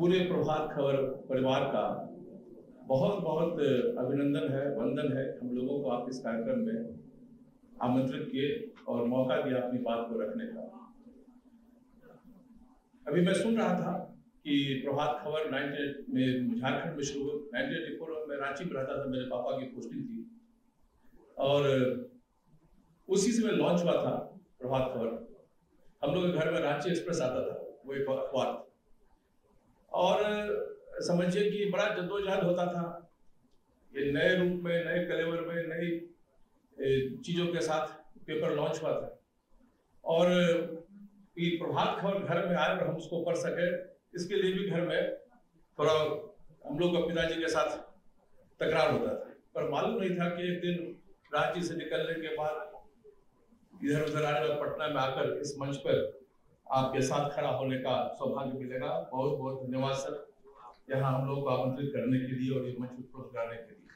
पूरे प्रभात खबर परिवार का बहुत बहुत अभिनंदन है, वंदन है हम लोगों को आप इस कार्यक्रम में आमंत्रित किए और मौका दिया अपनी बात को रखने का। अभी मैं सुन रहा था कि प्रभात खबर 90 में झारखंड में शुरू नाइनटीन एटी फोर में रांची में रहता था, मेरे पापा की पोस्टिंग थी। और उसी से मैं लॉन्च हुआ था प्रभात खबर। हम लोग के घर में रांची एक्सप्रेस आता था, वो एक अखबार और समझिए कि बड़ा जद्दोजहद होता था ये नए रूप में, नए कलेवर में, नई चीज़ों के साथ पेपर लॉन्च हुआ था। और ये प्रभात खबर घर में आए और हम उसको पढ़ सके, इसके लिए भी घर में थोड़ा हम लोग का पिताजी के साथ तकरार होता था। पर मालूम नहीं था कि एक दिन रांची से निकलने के बाद इधर उधर आने पटना में आकर इस मंच पर आपके साथ खड़ा होने का सौभाग्य मिलेगा। बहुत बहुत धन्यवाद सर। यहाँ हम लोग को आमंत्रित करने के लिए और ये मंच उपलब्ध कराने के लिए।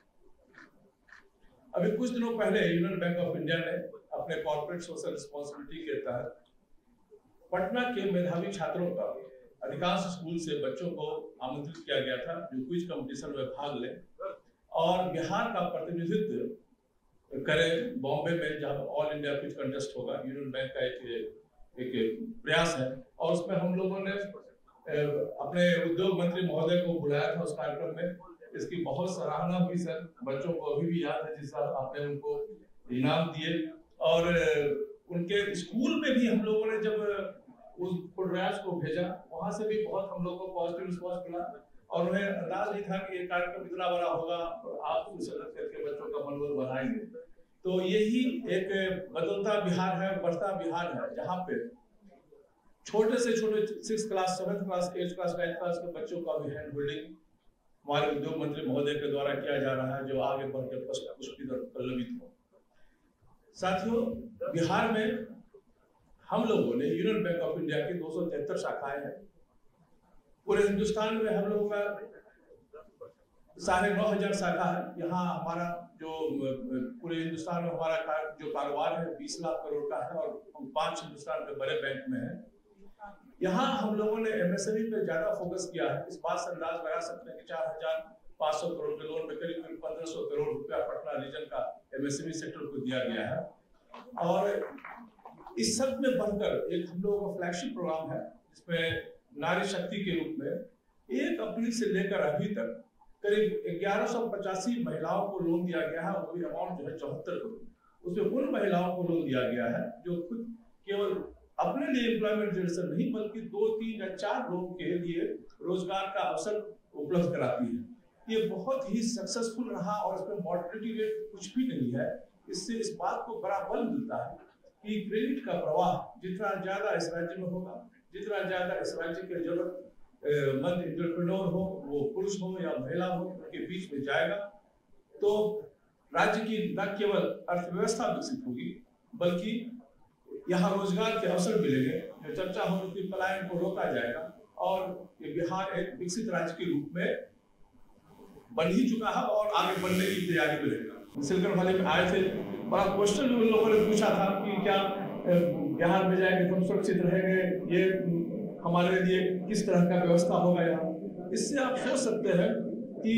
अभी कुछ दिनों पहले यूनियन बैंक ऑफ़ इंडिया ने अपने कॉर्पोरेट सोशल रिस्पॉन्सिबिलिटी के तहत पटना के मेधावी छात्रों का अधिकांश स्कूल से बच्चों को आमंत्रित किया गया था, जो क्विज कंपटीशन में भाग ले और बिहार का प्रतिनिधित्व करें। बॉम्बे में जहाँ ऑल इंडिया क्विज कंटेस्ट होगा, यूनियन बैंक का एक एक प्रयास है। और उसमें हम लोगों ने अपने उद्योग मंत्री महोदय को बुलाया था उस कार्यक्रम में। इसकी बहुत सराहना हुई सर। बच्चों को अभी भी याद है जिस साल आपने उनको इनाम दिए। और उनके स्कूल में भी हम लोगों ने जब उस प्रयास को भेजा, वहाँ से भी बहुत हम लोगों को पॉजिटिव रिस्पॉन्स मिला। और उन्हें अंदाज नहीं था कि ये कार्यक्रम इतना बड़ा होगा। आप उसे करके बच्चों का मनोबल बढ़ाएँगे। तो यही एक बदलता बिहार है, बढ़ता बिहार है, जहाँ पे छोटे से छोटे six class seventh class eight class ninth class के बच्चों का भी हैंड होल्डिंग हमारे उद्योग मंत्री महोदय के द्वारा किया जा रहा है, जो आगे बढ़कर पुष्टि पल्लवित हो। साथियों, बिहार में हम लोगों ने यूनियन बैंक ऑफ़ इंडिया की दो शाखाएँ हैं। पूरे हिंदुस्तान में हम लोगों का साढ़े नौ हज़ार शाखा है। यहाँ हमारा जो पूरे हिंदुस्तान में हमारा जो कारोबार है, बीस लाख करोड़ का है और हम पाँच हिंदुस्तान के बड़े बैंक में है। यहाँ हम लोगों ने एमएसएमई पे ज़्यादा फोकस किया है। इस बात से अंदाज लगा सकते हैं कि चार हज़ार पाँच सौ करोड़ के लोन में करीब करीब पंद्रह सौ करोड़ रुपया पटना रीजन का एमएसएमई सेक्टर को दिया गया है। और इस सब में बढ़कर एक हम लोगों का फ्लैगशिप प्रोग्राम है, जिसमें नारी शक्ति के रूप में एक अप्रैल से लेकर अभी तक करीब ग्यारह महिलाओं को लोन दिया गया है, और अमाउंट जो है चौहत्तर करोड़। उसमें उन महिलाओं को लोन दिया गया है, जो खुद केवल अपने लिए एम्प्लॉयमेंट जनरेशन नहीं, बल्कि दो, तीन या चार लोगों के लिए रोज़गार का अवसर उपलब्ध कराती है। ये बहुत ही सक्सेसफुल रहा, और इसमें मॉर्टिलिटी रेट कुछ भी नहीं है। इससे इस बात को बड़ा बल मिलता है कि क्रेडिट का प्रवाह जितना ज़्यादा इस राज्य में होगा, जितना ज़्यादा इस राज्य के ज़रूरत मंद इंटरप्रेन्योर हो, वो पुरुष हो या महिला हो, उनके बीच में जाएगा तो राज्य की न केवल अर्थव्यवस्था विकसित होगी, बल्कि यहाँ रोज़गार के अवसर मिलेंगे। जो चर्चा हो कि पलायन को रोका जाएगा, और ये बिहार एक विकसित राज्य के रूप में बन ही चुका है और आगे बढ़ने की तैयारी में रहेगा। सिलिकॉन वैली में आए थे, बड़ा क्वेश्चन उन लोगों ने पूछा था कि क्या बिहार में जाएँगे तो सुरक्षित रहेंगे, ये हमारे लिए किस तरह का व्यवस्था होगा यहाँ इससे आप सोच सकते हैं कि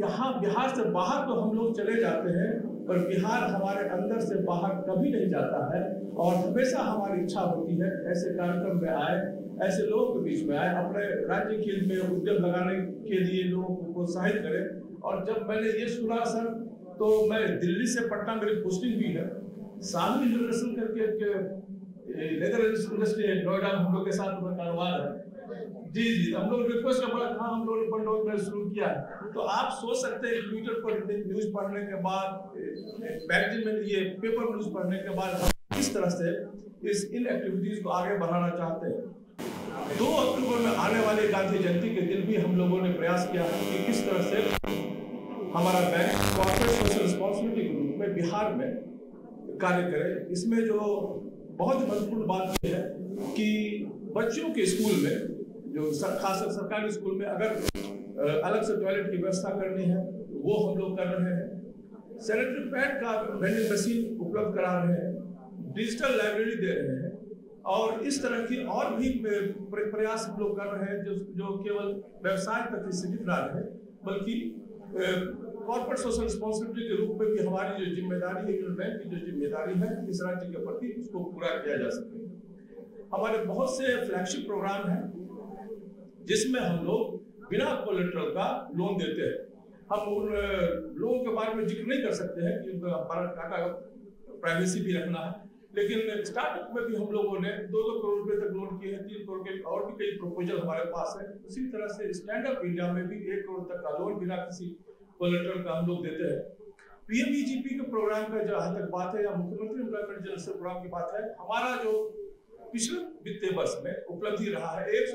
यहाँ बिहार से बाहर तो हम लोग चले जाते हैं, पर बिहार हमारे अंदर से बाहर कभी नहीं जाता है और हमेशा हमारी इच्छा होती है, ऐसे कार्यक्रम में आए, ऐसे लोगों के बीच में आए, अपने राज्य के में उद्यम लगाने के लिए लोगों को प्रोत्साहित करें। और जब मैंने ये सुना सर तो मैं दिल्ली से पटना मेरी पोस्टिंग भी है। सामने इंटरनेशनल करके लेदर इंडस्ट्री है नोएडा हम लोग के साथ कारोबार है। जी जी हम लोग रिक्वेस्ट कर बोला हाँ हम लोग ने पंडोल में शुरू किया। तो आप सोच सकते हैं ट्विटर पर न्यूज़ पढ़ने के बाद मैगजीन में ये पेपर न्यूज़ पढ़ने के बाद किस तरह से इस इन एक्टिविटीज़ को आगे बढ़ाना चाहते हैं? दो अक्टूबर में आने वाले गांधी जयंती के दिन भी हम लोगों ने प्रयास किया है कि किस तरह से हमारा बैंक कॉर्पोरेट सोशल रिस्पॉन्सिबिलिटी के रूप में बिहार में कार्य करे। इसमें जो बहुत महत्वपूर्ण बात यह है कि बच्चों के स्कूल में, जो खासकर सरकारी स्कूल में अगर अलग से टॉयलेट की व्यवस्था करनी है, वो हम लोग कर रहे हैं। सैनिटरी पैड का वेंडिंग मशीन उपलब्ध करा रहे हैं। डिजिटल लाइब्रेरी दे रहे हैं। और इस तरह की और भी प्रयास हम लोग कर रहे हैं, जो जो केवल व्यवसाय तक ही सीमित ना रहे, बल्कि कॉर्पोरेट सोशल रिस्पॉन्सिबिलिटी के रूप में भी हमारी जो ज़िम्मेदारी है यूनियन बैंक की जो ज़िम्मेदारी है, इस राज्य के प्रति उसको पूरा किया जा सके। हमारे बहुत से फ्लैगशिप प्रोग्राम हैं, जिसमें हम लोग बिना कोलेट्रल का लोन देते हैं। हम उन लोगों के बारे में ज़िक्र नहीं कर सकते हैं कि हमारा टाटा प्राइवेसी भी रखना है। लेकिन स्टार्टअप में भी हम लोगों ने दो दो करोड़ रुपए तक लोन किए हैं, तीन करोड़ के और भी कई प्रपोजल हमारे पास है। उसी तरह से स्टैंड अप इंडिया में भी एक करोड़ तक का लोन बिना किसी कोलेट्रल का हम लोग देते हैं। पीएमईजीपी के प्रोग्राम का जहाँ तक बात है, या मुख्यमंत्री एम्प्लॉयमेंट जनरल प्रोग्राम की बात है, हमारा जो पिछले वित्तीय वर्ष में उपलब्धि रहा है एक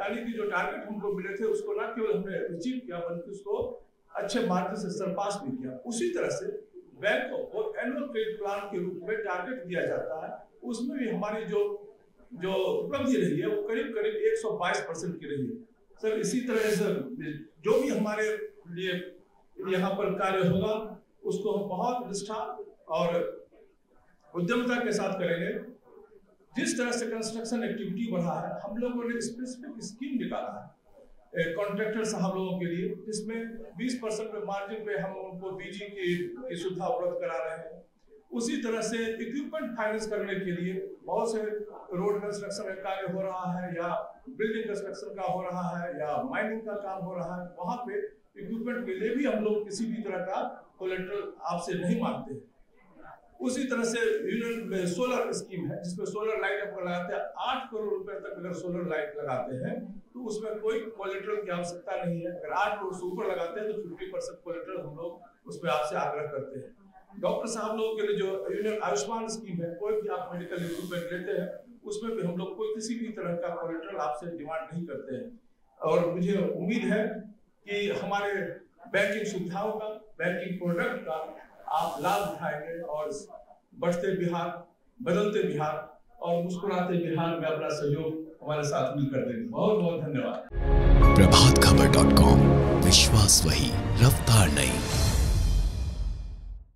यानी कि जो टारगेट हमको मिले थे, उसको न केवल हमने अचीव किया, बल्कि उसको अच्छे मार्ग से सरपास भी किया। उसी तरह से बैंकों को एनुअल क्रेडिट प्लान के रूप में टारगेट दिया जाता है। उसमें भी हमारी जो जो उपलब्धि रही है, वो करीब करीब 122 परसेंट की रही है। सर, इसी तरह से जो भी हमारे लिए यहाँ पर कार्य होगा, उसको हम बहुत निष्ठा और उद्यमता के साथ करेंगे। जिस तरह से कंस्ट्रक्शन एक्टिविटी बढ़ा है, हम लोगों ने स्पेसिफिक स्कीम निकाला है। कॉन्ट्रैक्टर साहब लोगों के लिए जिसमें 20 परसेंट मार्जिन पे हम उनको बीजी की, की सुविधा उपलब्ध करा रहे हैं। उसी तरह से इक्विपमेंट फाइनेंस करने के लिए बहुत से रोड कंस्ट्रक्शन का कार्य हो रहा है या बिल्डिंग कंस्ट्रक्शन का हो रहा है या माइनिंग का काम हो रहा है वहाँ पे इक्विपमेंट के लिए भी हम लोग किसी भी तरह का कोलेट्रल आपसे नहीं मांगते उसी तरह से यूनियन सोलर स्कीम है जिसमें सोलर लाइट आपको लगाते हैं आठ करोड़ रुपए तक अगर सोलर लाइट लगाते हैं तो उसमें कोई कोलेट्रल की आवश्यकता नहीं है। अगर आठ करोड़ से ऊपर लगाते हैं तो फिफ्टी परसेंट कोलेट्रल हम लोग उसमें आपसे आग्रह करते हैं। डॉक्टर साहब लोगों के लिए जो यूनियन आयुष्मान स्कीम है, कोई भी आप मेडिकल इक्विपमेंट लेते हैं, उसमें भी हम लोग कोई किसी भी तरह का कोलेट्रल आपसे डिमांड नहीं करते हैं। और मुझे उम्मीद है कि हमारे बैंकिंग सुविधाओं का बैंकिंग प्रोडक्ट का आप लाभ उठाएँगे और बढ़ते बिहार, बदलते बिहार और मुस्कुराते बिहार में अपना सहयोग हमारे साथ मिलकर देंगे। बहुत बहुत धन्यवाद। प्रभात खबर डॉट कॉम विश्वास वही, रफ्तार नहीं